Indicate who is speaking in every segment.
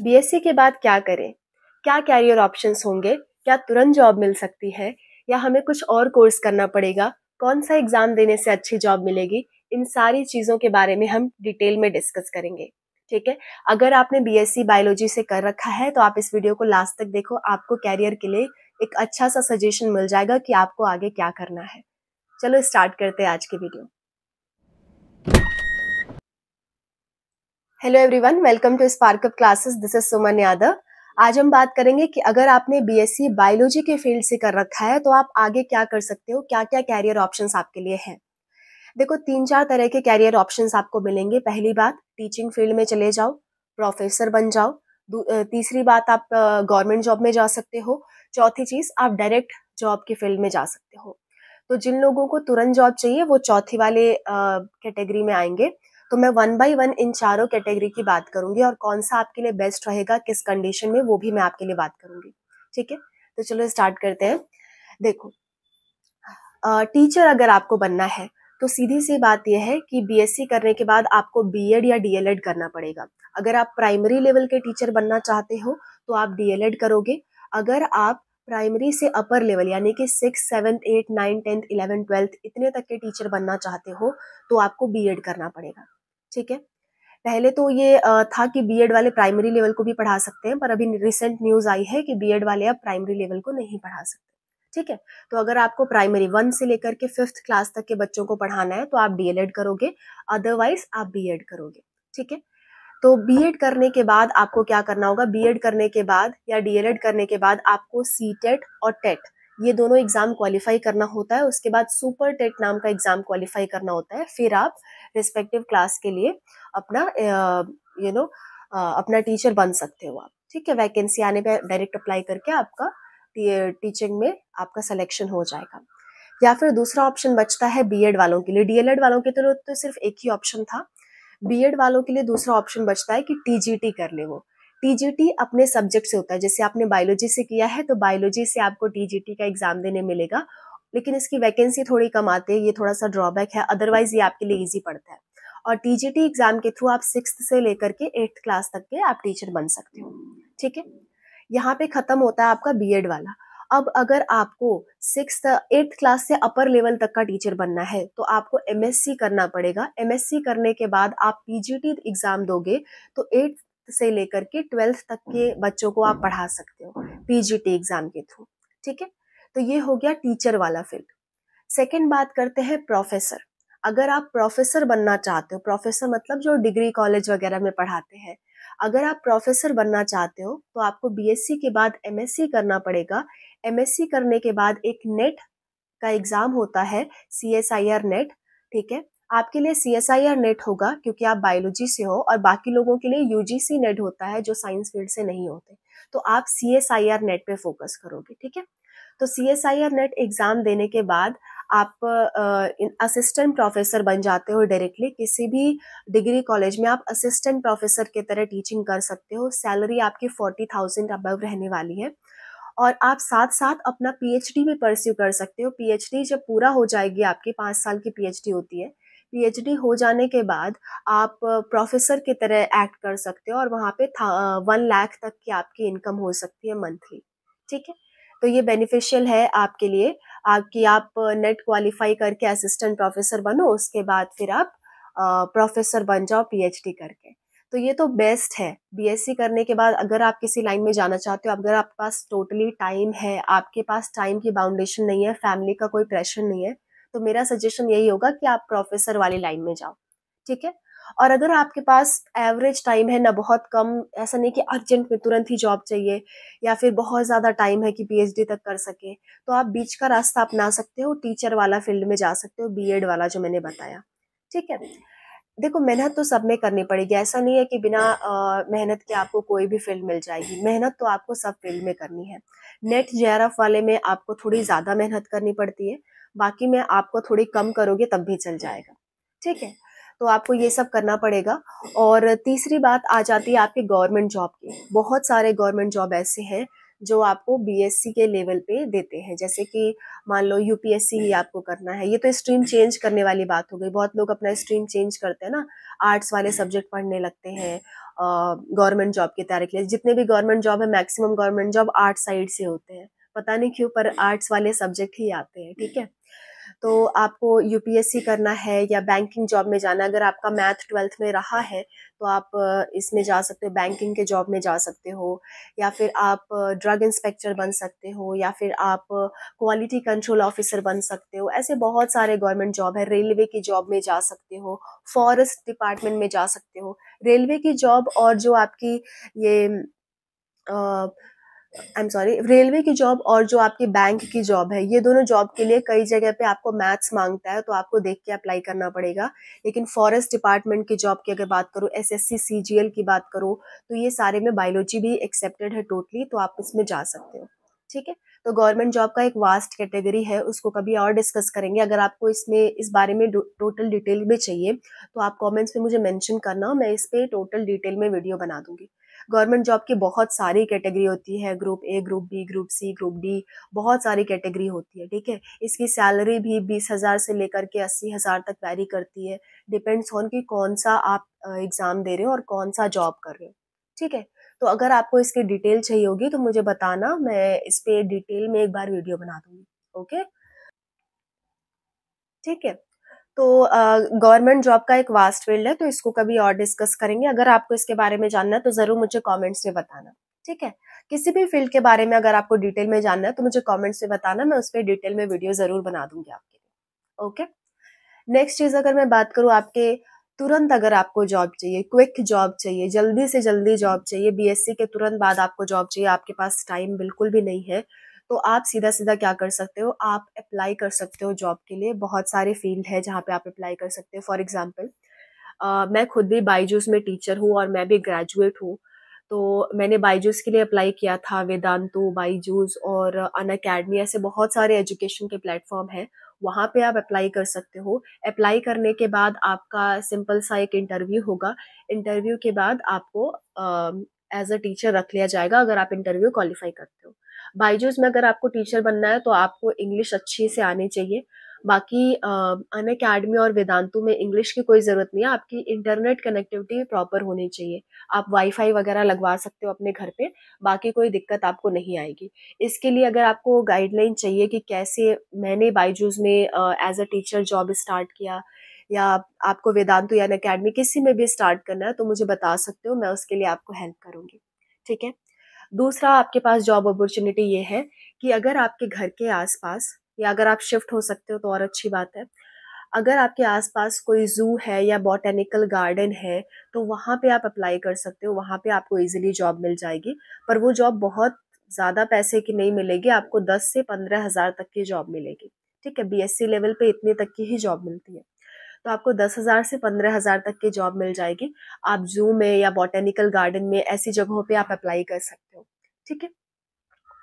Speaker 1: BSc के बाद क्या करें? क्या कैरियर ऑप्शंस होंगे? क्या तुरंत जॉब मिल सकती है? या हमें कुछ और कोर्स करना पड़ेगा? कौन सा एग्ज़ाम देने से अच्छी जॉब मिलेगी? इन सारी चीज़ों के बारे में हम डिटेल में डिस्कस करेंगे। ठीक है? अगर आपने बीएससी बायोलॉजी से कर रखा है तो आप इस वीडियो को लास्ट तक देखो। आपको कैरियर के लिए एक अच्छा सा सजेशन मिल जाएगा कि आपको आगे क्या करना है। चलो स्टार्ट करते हैं आज की video hello everyone welcome to spark up classes this is Suman Yadav आज हम बात करेंगे कि अगर आपने बीएससी बायोलॉजी के फ़ील्ड से कर रखा है तो आप आगे क्या कर सकते हो? क्या क्या कैरियर ऑप्शंस आपके लिए हैं? देखो तीन चार तरह के कैरियर ऑप्शंस आपको मिलेंगे। पहली बात टीचिंग फ़ील्ड में चले जाओ प्रोफेसर बन जाओ। तीसरी बात, आप गवर्नमेंट जॉब में जा सकते हो। चौथी चीज़, आप डायरेक्ट जॉब के फ़ील्ड में जा सकते हो। तो जिन लोगों को तुरंत जॉब चाहिए, वो चौथी वाले कैटेगरी में आएँगे। तो मैं वन बाय वन इन चारों कैटेगरी की बात करूँगी और कौन सा आपके लिए बेस्ट रहेगा, किस कंडीशन में, वो भी मैं आपके लिए बात करूँगी। ठीक है? तो चलो स्टार्ट करते हैं। देखो टीचर अगर आपको बनना है तो सीधी सी बात यह है कि बीएससी करने के बाद आपको बीएड या डीएलएड करना पड़ेगा। अगर आप प्राइमरी लेवल के टीचर बनना चाहते हो तो आप डीएलएड करोगे। अगर आप प्राइमरी से अपर लेवल यानी कि six seventh eight nine tenth eleven twelfth इतने तक के टीचर बनना चाहते हो तो आपको बीएड करना पड़ेगा। ठीक है? पहले तो ये था कि बीएड वाले प्राइमरी लेवल को भी पढ़ा सकते हैं, पर अभी रिसेंट न्यूज़ आई है कि बीएड वाले अब प्राइमरी लेवल को नहीं पढ़ा सकते। ठीक है? तो अगर आपको प्राइमरी वन से लेकर के फिफ्थ क्लास तक के बच्चों को पढ़ाना है तो आप डीएलएड करोगे अदरवाइज़ आप बीएड करोगे। ठीक है? तो बीएड करने के बाद आपको क्या करना होगा? बीएड करने के बाद या डीएलएड करने के बाद आपको सी टेट और टेट ये दोनों एग्ज़ाम क्वालिफाई करना होता है, उसके बाद सुपर टेट नाम का एग्ज़ाम क्वालिफाई करना होता है। फिर आप रिस्पेक्टिव क्लास के लिए अपना यू नो अपना टीचर बन सकते हो आप। ठीक है? वैकेंसी आने पर डायरेक्ट अप्लाई करके आपका टीचिंग में आपका सिलेक्शन हो जाएगा। या फिर दूसरा ऑप्शन बचता है बीएड वालों के लिए। डीएलएड वालों के लिए तो सिर्फ़ एक ही ऑप्शन था। बीएड वालों के लिए दूसरा ऑप्शन बचता है कि टीजीटी कर ले वो। टीजीटी अपने सब्जेक्ट से होता है। जैसे आपने बायोलॉजी से किया है तो बायोलॉजी से आपको टीजीटी का एग्ज़ाम देने मिलेगा। लेकिन इसकी वैकेंसी थोड़ी कम आती है, ये थोड़ा सा ड्रॉबैक है अदरवाइज़ ये आपके लिए ईजी पड़ता है। और टीजीटी एग्ज़ाम के थ्रू आप सिक्स से लेकर के एट्थ क्लास तक के आप टीचर बन सकते हो। ठीक है? यहाँ पे खत्म होता है आपका बीएड वाला। अब अगर आपको सिक्स एट्थ क्लास से अपर लेवल तक का टीचर बनना है तो आपको एमएससी करना पड़ेगा। एमएससी करने के बाद आप पीजीटी एग्ज़ाम दोगे तो एट्थ से लेकर के ट्वेल्थ तक के बच्चों को आप पढ़ा सकते हो पीजीटी एग्ज़ाम के थ्रू ठीक है? तो ये हो गया टीचर वाला फ़ील्ड सेकेंड बात करते हैं प्रोफेसर अगर आप प्रोफेसर बनना चाहते हो प्रोफेसर मतलब जो डिग्री कॉलेज वगैरह में पढ़ाते हैं, अगर आप प्रोफेसर बनना चाहते हो तो आपको बीएससी के बाद एमएससी करना पड़ेगा। एमएससी करने के बाद एक नेट का एग्ज़ाम होता है C S I R NET ठीक है? आपके लिए C S I R NET होगा, क्योंकि आप बायोलॉजी से हो और बाकी लोगों के लिए यूजीसी नेट होता है जो साइंस फ़ील्ड से नहीं होते। तो आप C S I R NET पे फोकस करोगे, ठीक है? तो C S I R NET exam देने के बाद आप असिस्टेंट प्रोफेसर बन जाते हो डायरेक्टली किसी भी डिग्री कॉलेज में आप असिस्टेंट प्रोफेसर के तरह टीचिंग कर सकते हो। सैलरी आपकी फोर्टी थाउज़ेंड अबव रहने वाली है। और आप साथ साथ अपना पीएचडी भी परस्यू कर सकते हो। पीएचडी जब पूरा हो जाएगी, आपकी पाँच साल की पीएचडी होती है पीएचडी हो जाने के बाद आप प्रोफेसर की तरह एक्ट कर सकते हो और वहाँ पे वन लाख तक की आपकी इनकम हो सकती है मंथली ठीक है? तो ये बेनिफिशियल है आपके लिए आपकी आप नेट क्वालिफाई करके असिस्टेंट प्रोफेसर बनो, उसके बाद फिर आप प्रोफेसर बन जाओ पीएचडी करके। तो ये तो बेस्ट है बीएससी करने के बाद अगर आप किसी लाइन में जाना चाहते हो, अगर आपके पास टोटली टाइम है, आपके पास टाइम की बाउंडेशन नहीं है फैमिली का कोई प्रेशर नहीं है तो मेरा सजेशन यही होगा कि आप प्रोफेसर वाली लाइन में जाओ, ठीक है? और अगर आपके पास एवरेज टाइम है ना बहुत कम, ऐसा नहीं कि अर्जेंट में तुरंत ही जॉब चाहिए या फिर बहुत ज़्यादा टाइम है कि पीएचडी तक कर सके तो आप बीच का रास्ता अपना सकते हो टीचर वाला फ़ील्ड में जा सकते हो बीएड वाला जो मैंने बताया, ठीक है? देखो, मेहनत तो सब में करनी पड़ेगी, ऐसा नहीं है कि बिना मेहनत के आपको कोई भी फ़ील्ड मिल जाएगी, मेहनत तो आपको सब फ़ील्ड में करनी है। नेट जे वाले में आपको थोड़ी ज़्यादा मेहनत करनी पड़ती है बाकी में आपको थोड़ी कम करोगे तब भी चल जाएगा। ठीक है? तो आपको ये सब करना पड़ेगा। और तीसरी बात आ जाती है आपकी गवर्नमेंट जॉब की। बहुत सारे गवर्नमेंट जॉब ऐसे हैं जो आपको बीएससी के लेवल पे देते हैं। जैसे कि मान लो यूपीएससी ही आपको करना है। ये तो स्ट्रीम चेंज करने वाली बात हो गई। बहुत लोग अपना स्ट्रीम चेंज करते हैं ना। आर्ट्स वाले सब्जेक्ट पढ़ने लगते हैं गवर्नमेंट जॉब की तैयारी के लिए। जितने भी गवर्नमेंट जॉब है maximum government job art side से होते हैं। पता नहीं क्यों, पर आर्ट्स वाले सब्जेक्ट ही आते हैं, ठीक है? तो आपको यूपीएससी करना है या बैंकिंग जॉब में जाना अगर आपका मैथ ट्वेल्थ में रहा है तो आप इसमें जा सकते हो बैंकिंग के जॉब में जा सकते हो, या फिर आप ड्रग इंस्पेक्टर बन सकते हो, या फिर आप क्वालिटी कंट्रोल ऑफिसर बन सकते हो, ऐसे बहुत सारे गवर्नमेंट जॉब है। रेलवे की जॉब में जा सकते हो फॉरेस्ट डिपार्टमेंट में जा सकते हो। रेलवे की जॉब और जो आपकी ये आई एम सॉरी रेलवे की जॉब और जो आपकी बैंक की जॉब है, ये दोनों जॉब के लिए कई जगह पे आपको मैथ्स माँगता है तो आपको देख के अप्लाई करना पड़ेगा। लेकिन फॉरेस्ट डिपार्टमेंट की जॉब की अगर बात करूँ एस एस की बात करूँ तो ये सारे में बायोलॉजी भी एक्सेप्टेड है टोटली तो आप इसमें जा सकते हो। ठीक है? तो गवर्नमेंट जॉब का एक वास्ट कैटेगरी है, उसको कभी और डिस्कस करेंगे। अगर आपको इसमें, इस बारे में टोटल डिटेल में चाहिए तो आप कमेंट्स में मुझे मेंशन करना, मैं इस पर टोटल डिटेल में वीडियो बना दूँगी। गवर्नमेंट जॉब की बहुत सारी कैटेगरी होती है, group A, group B, group C, group D, बहुत सारी कैटेगरी होती है, ठीक है? इसकी सैलरी भी बीस हज़ार से लेकर के अस्सी हज़ार तक वैरी करती है, डिपेंड्स ऑन कि कौन सा आप एग्ज़ाम दे रहे हो और कौन सा जॉब कर रहे हो, ठीक है? तो अगर आपको इसकी डिटेल चाहिए होगी तो मुझे बताना, मैं इस पर डिटेल में एक बार वीडियो बना दूँगी, ओके? ठीक है? तो गवर्नमेंट जॉब का एक वास्ट फ़ील्ड है तो इसको कभी और डिस्कस करेंगे। अगर आपको इसके बारे में जानना है तो ज़रूर मुझे कमेंट्स में बताना, ठीक है? किसी भी फ़ील्ड के बारे में अगर आपको डिटेल में जानना है तो मुझे कमेंट्स में बताना, मैं उस पर डिटेल में वीडियो ज़रूर बना दूँगी आपके लिए, ओके? नेक्स्ट चीज़ अगर मैं बात करूँ आपके, तुरंत अगर आपको जॉब चाहिए, क्विक जॉब चाहिए, जल्दी से जल्दी जॉब चाहिए बीएससी के तुरंत बाद आपको जॉब चाहिए, आपके पास टाइम बिल्कुल भी नहीं है तो आप सीधा सीधा क्या कर सकते हो? आप अप्लाई कर सकते हो जॉब के लिए। बहुत सारे फ़ील्ड है जहाँ पे आप अप्लाई कर सकते हो। फॉर एग्ज़ाम्पल मैं खुद भी बाईजूस में टीचर हूँ और मैं भी ग्रेजुएट हूँ। तो मैंने बाईजूस के लिए अप्लाई किया था वेदांतु बाईजूस और अन अकेडमी ऐसे बहुत सारे एजुकेशन के प्लेटफॉर्म हैं। वहाँ पे आप अप्लाई कर सकते हो। अप्लाई करने के बाद आपका सिंपल सा एक इंटरव्यू होगा। इंटरव्यू के बाद आपको एज अ टीचर रख लिया जाएगा अगर आप इंटरव्यू क्वालिफाई करते हो। बाईजूस में अगर आपको टीचर बनना है तो आपको इंग्लिश अच्छी से आनी चाहिए। बाकी अन अकेडमी और वेदांतु में इंग्लिश की कोई ज़रूरत नहीं है। आपकी इंटरनेट कनेक्टिविटी प्रॉपर होनी चाहिए। आप वाईफाई वगैरह लगवा सकते हो अपने घर पे, बाकी कोई दिक्कत आपको नहीं आएगी। इसके लिए अगर आपको गाइडलाइन चाहिए कि कैसे मैंने बाईजूस में as a teacher job start किया, या आपको वेदांतु या अकेडमी किसी में भी स्टार्ट करना है तो मुझे बता सकते हो, मैं उसके लिए आपको हेल्प करूँगी। ठीक है? दूसरा आपके पास जॉब अपॉर्चुनिटी ये है कि अगर आपके घर के आसपास या अगर आप शिफ्ट हो सकते हो तो और अच्छी बात है। अगर आपके आसपास कोई जू है या बॉटेनिकल गार्डन है तो वहाँ पे आप अप्लाई कर सकते हो, वहाँ पे आपको इजीली जॉब मिल जाएगी। पर वो जॉब बहुत ज़्यादा पैसे की नहीं मिलेगी, आपको दस से पंद्रह हज़ार तक की जॉब मिलेगी। ठीक है बीएससी लेवल पे इतने तक की ही जॉब मिलती है। तो आपको दस हज़ार से पंद्रह हज़ार तक की जॉब मिल जाएगी। आप जू में या बॉटेनिकल गार्डन में ऐसी जगहों पे आप अप्लाई कर सकते हो, ठीक है?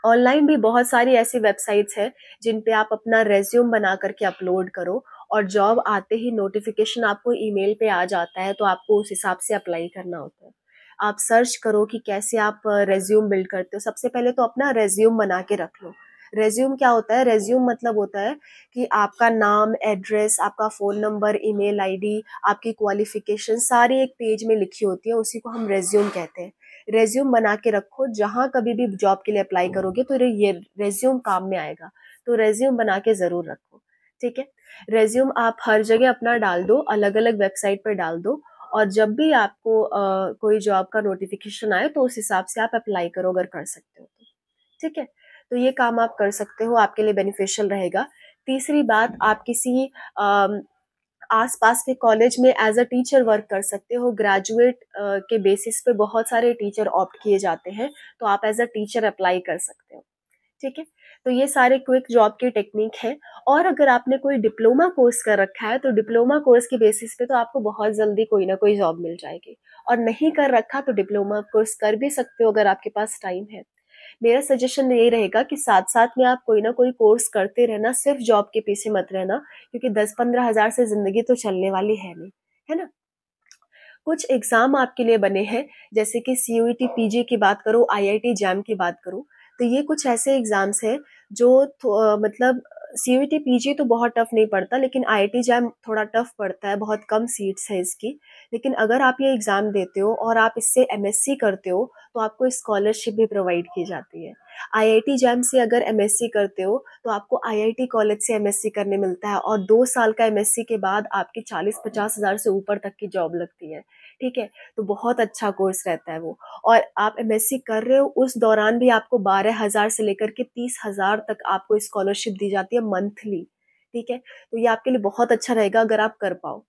Speaker 1: ऑनलाइन भी बहुत सारी ऐसी वेबसाइट्स हैं जिन पे आप अपना रेज्यूम बना करके अपलोड करो और जॉब आते ही नोटिफिकेशन आपको ईमेल पे आ जाता है तो आपको उस हिसाब से अप्लाई करना होता है। आप सर्च करो कि कैसे आप रेज्यूम बिल्ड करते हो। सबसे पहले तो अपना रेज्यूम बना के रख लो। रेज्यूम क्या होता है? रेज्यूम मतलब होता है कि आपका नाम एड्रेस आपका फ़ोन नंबर ईमेल आईडी आपकी क्वालिफिकेशन सारी एक पेज में लिखी होती है उसी को हम रेज्यूम कहते हैं। रेज्यूम बना के रखो जहाँ कभी भी जॉब के लिए अप्लाई करोगे तो ये रेज्यूम काम में आएगा। तो रेज्यूम बना के ज़रूर रखो ठीक है? रेज्यूम आप हर जगह अपना डाल दो अलग अलग वेबसाइट पर डाल दो और जब भी आपको आ, कोई जॉब का नोटिफिकेशन आए तो उस हिसाब से आप अप्लाई करो अगर कर सकते हो तो ठीक है? तो ये काम आप कर सकते हो, आपके लिए बेनिफिशियल रहेगा। तीसरी बात, आप किसी आस पास के कॉलेज में एज अ टीचर वर्क कर सकते हो। ग्रेजुएट के बेसिस पे बहुत सारे टीचर ऑप्ट किए जाते हैं तो आप एज अ टीचर अप्लाई कर सकते हो। ठीक है? तो ये सारे क्विक जॉब की टेक्निक है। और अगर आपने कोई डिप्लोमा कोर्स कर रखा है तो डिप्लोमा कोर्स के बेसिस पे तो आपको बहुत जल्दी कोई ना कोई जॉब मिल जाएगी। और नहीं कर रखा तो डिप्लोमा कोर्स कर भी सकते हो अगर आपके पास टाइम है। मेरा सजेशन यही रहेगा कि साथ साथ में आप कोई ना कोई कोर्स करते रहना सिर्फ़ जॉब के पीछे मत रहना क्योंकि दस पंद्रह हज़ार से ज़िंदगी तो चलने वाली है नहीं है ना? कुछ एग्ज़ाम आपके लिए बने हैं जैसे कि C U T P G की बात करो आई आई टी जैम की बात करो तो ये कुछ ऐसे एग्ज़ाम्स हैं जो आ, मतलब सी पीजी तो बहुत टफ नहीं पड़ता, लेकिन आई आई जैम थोड़ा टफ पड़ता है, बहुत कम सीट्स है इसकी। लेकिन अगर आप ये एग्ज़ाम देते हो और आप इससे एमएससी करते हो तो आपको स्कॉलरशिप भी प्रोवाइड की जाती है। आई आई टी जैम से अगर एम एस सी करते हो तो आपको आई आई टी कॉलेज से एम एस सी करने मिलता है और दो साल का एम एस सी के बाद आपकी चालीस पचास हज़ार से ऊपर तक की जॉब लगती है ठीक है? तो बहुत अच्छा कोर्स रहता है वो। और आप एम कर रहे हो उस दौरान भी आपको बारह हज़ार से लेकर के तीस हज़ार तक आपको स्कॉलरशिप दी जाती है मंथली ठीक है? तो ये आपके लिए बहुत अच्छा रहेगा अगर आप कर पाओ।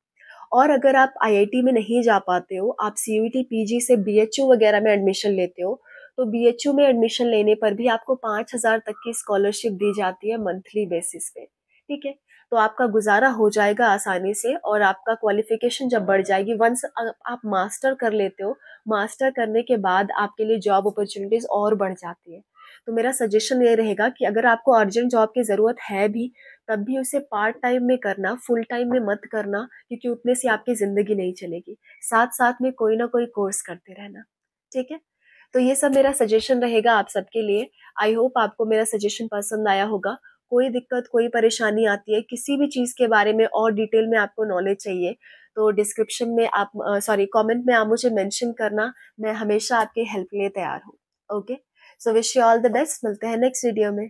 Speaker 1: और अगर आप आईआईटी में नहीं जा पाते हो आप सी यू टी पीजी से बीएचयू वगैरह में एडमिशन लेते हो तो बीएचयू में एडमिशन लेने पर भी आपको पाँच हज़ार तक की स्कॉलरशिप दी जाती है मंथली बेसिस पे, ठीक है? तो आपका गुजारा हो जाएगा आसानी से और आपका क्वालिफिकेशन जब बढ़ जाएगी वंस आप मास्टर कर लेते हो मास्टर करने के बाद आपके लिए जॉब अपॉर्चुनिटीज़ और बढ़ जाती है। तो मेरा सजेशन ये रहेगा कि अगर आपको अर्जेंट जॉब की ज़रूरत है भी, तब भी उसे पार्ट टाइम में करना फुल टाइम में मत करना, क्योंकि उतने से आपकी ज़िंदगी नहीं चलेगी। साथ साथ में कोई ना कोई कोर्स करते रहना, ठीक है? तो ये सब मेरा सजेशन रहेगा आप सबके लिए। आई होप आपको मेरा सजेशन पसंद आया होगा। कोई दिक्कत, कोई परेशानी आती है, किसी भी चीज़ के बारे में और डिटेल में आपको नॉलेज चाहिए तो डिस्क्रिप्शन में आप सॉरी कमेंट में आप मुझे मेंशन करना। मैं हमेशा आपके हेल्प के लिए तैयार हूँ। Okay so wish you all the best मिलते हैं नेक्स्ट वीडियो में।